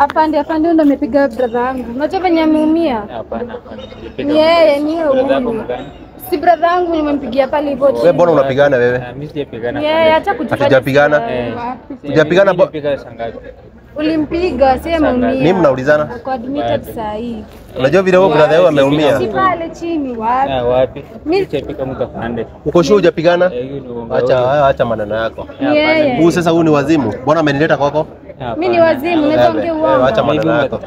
Afande, afande ndo amepiga brother yangu. Unajua venye ameumia? Hapana, hapana. Ni yeye, ni yeye Brother yako mgani? Si brother yangu nimempigia pale hivyo. Wewe mbona unapigana wewe? Ah, mimi sijapigana. Yeye acha kujifanya. Hatujapigana? Eh. Hujapigana bo- Sijapiga saa ngapi? Ulimpiga, si ameumia. Mimi mnaulizana? Kwa admitted saa hii. Unajua vile wewe brother yako ameumia? Si pale chini wapi? Ah, wapi? Mimi Sijapiga mtu afande. Uko sure hujapigana? Eh, Acha acha maneno yako. Huu sasa huu ni wazimu. Mbona amenileta kwako? Mimi ni wazimu, naweza ongea uongo. acha maneno yako.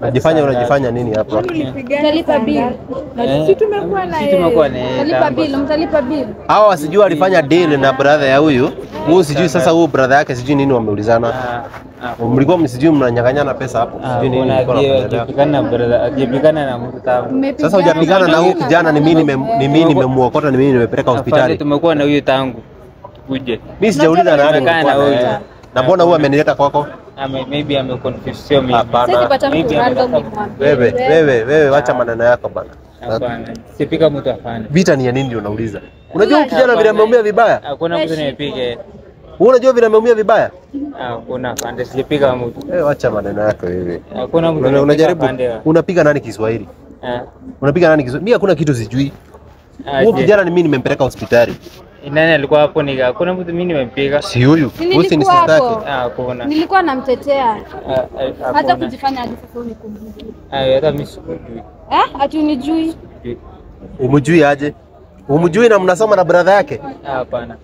Unajifanya unajifanya nini hapa? Mtalipa bill. Sisi tumekuwa na yeye. Tumekuwa na yeye. Mtalipa bill, mtalipa bill. Hawa wasijua alifanya deal na brother ya huyu. Huyu sijui sasa huyu brother yake sijui nini wameulizana. Ah, ah. Mlikuwa msijui mnanyang'anyana pesa hapo. Ah, Sijui nini mlikuwa na brother, ajipigana na mtu. Sasa hujapigana na huyu kijana ni mimi ni mimi nimemuokota ni mimi nimepeleka hospitali. tumekuwa na huyu tangu kuje. Mimi sijauliza nani Tumekaa na mbona huyu amenileta kwako? Ame maybe ameconfuse sio mimi. Hapana. Wewe, wewe, wewe wacha maneno yako bana. Hapana. Sipika mtu afanye. Vita ni ya nini ndio unauliza? Unajua huyu kijana vile ameumia vibaya? Hakuna mtu nimepiga. Wewe unajua vile ameumia vibaya? Hakuna pande, sijapiga mtu. Eh, wacha maneno yako wewe. Hakuna mtu Una- Unajaribu unapiga nani Kiswahili? Eh. Unapiga nani Kiswahili? Mimi hakuna kitu sijui. ah, Huyu kijana ni mimi nimempeleka hospitali. Nani alikuwa hapo nika? Hakuna mtu mimi nimempiga. Si huyu. Ni yake. Ah, hakuna. Nilikuwa namtetea. Ah, ah, Hata kujifanya hadi sasa unikumbuki. Ah, hata mimi sikujui. Eh? Ati unijui? Umjui aje? Umjui na mnasoma na brother yake? Ah, hapana.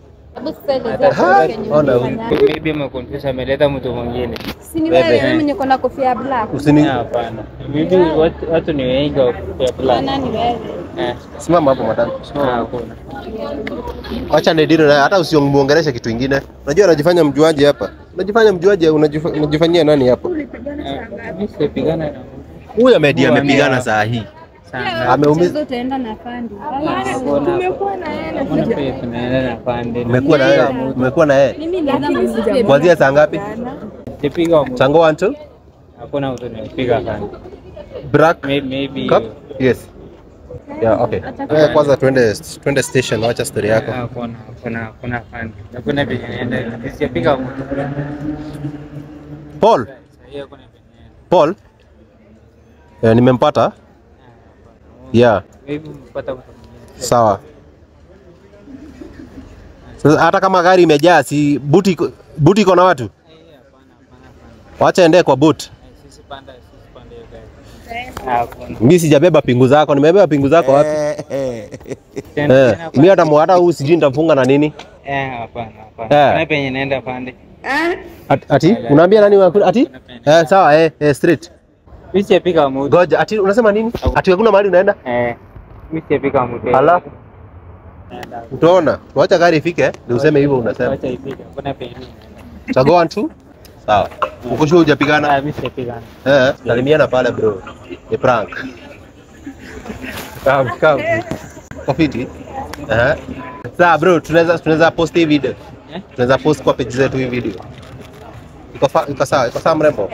Maybe ameconfuse ameleta mtu mwingine. Si ni Wewe. mimi niko na kofia ya black. Usini Ah, hapana. Maybe watu, watu ni wengi wa kofia black. Nani wewe. Eh, simama hapo madam. Simama hapo. Acha nidiro naye hata usimuongeleshe kitu kingine. Unajua anajifanya mjuaji hapa. Unajifanya mjuaji unajifa- unajifanyia nani? Ah, na mtu. Huyu amedia amepigana saa hii. Ameumiza utaenda na fandi. Tumekuwa na yeye. Na. Mmekuwa na yeye, mmekuwa na yeye. Kuanzia saa ngapi? Tango 1 2 Hakuna mtu nimepiga sana. Black maybe cup? Yes. Yeah, okay. Wewe kwanza twende twende station wacha story yako. Ah, kuna kuna kuna fan. Kuna. Sijapiga. Paul. Paul. Eh, nimempata. Yeah, mtu mwingine. sawa. Sasa hata kama gari imejaa si buti buti iko na watu. Eh, hapana, hapana, hapana. Wacha ende kwa boot. Eh, sisi panda hiyo gari. Ah, Hakuna. Mimi sijabeba pingu zako, nimebeba pingu zako wapi? Tena- Eh, mimi hata hata huu sijui nitafunga na nini. Eh, hapana, hapana. Eh. Kuna penye naenda pande. Ati, ati unaambia nani wa ati? Eh, sawa eh, eh straight. Mimi sijapika mtu. Goja, ati unasema nini? Ati hakuna mahali unaenda? Eh. Mimi sijapika. Ala, utaona. Wacha gari ifike, ndio useme hivyo unasema. Wacha ifike. Kuna penye Chagua. Sawa. Uko pigana hujapigana? Ah, mimi sijapigana. Eh, salimiana pale bro. Ni prank. Come, come. Kofiti. Eh. Sasa bro, tunaweza tunaweza post hii video. Eh? Tunaweza post kwa page zetu hii video. Iko sawa, iko sawa mrembo.